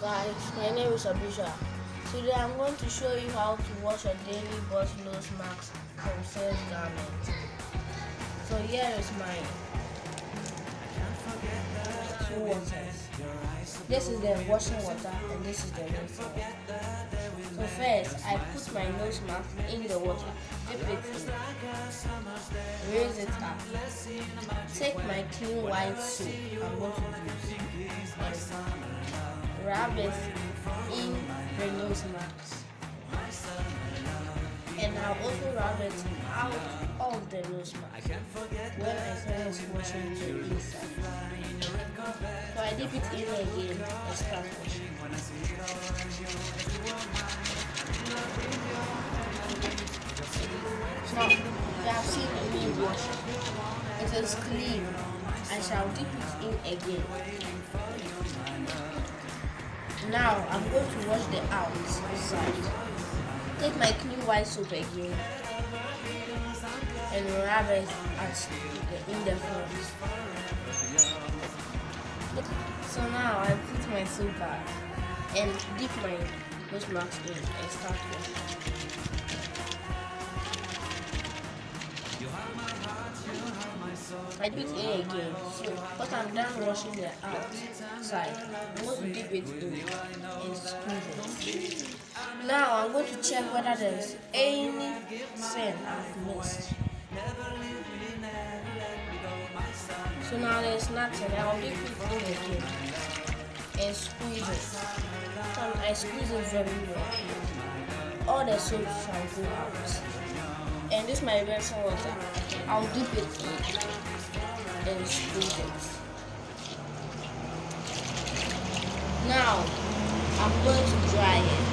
Guys, my name is Abisha. Today I'm going to show you how to wash a daily boss nose mask from sales garment. So here is mine. Two waters. This is the washing water and this is the water. So first, I put my nose mask in the water, dip it in, raise it up, take my clean white soap I'm going to use, and rub it in the nose mask. Also rub it out of the mask when I finish washing the inside. So I dip it in again and start washing. So you have seen me wash. It is clean. I shall dip it in again. Now I'm going to wash the outside. Take my clean white soap again and rub it at the, in the front. So now I put my soap back and dip my nose mask in and start washing. I dip it in again. So once I'm done washing the outside, I'm going to dip it in and squeeze it. Now I'm going to check whether there's any scent I've missed. So now there's nothing. I'll dip it in again and squeeze it. So I squeeze it very well. All the soap shall go out. And this is my rinsing water. I'll dip it in and squeeze it. Now I'm going to